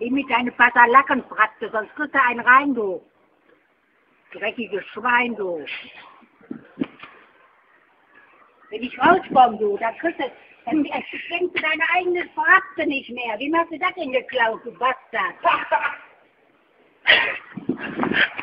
geh mit deiner Pasalackenfratze, sonst kriegst du einen rein, du. Dreckiges Schwein, du. Wenn ich rauskomme, du, dann kriegst du, dann schenkst du deine eigene Fratze nicht mehr. Wie machst du das denn geklaut, du Bastard?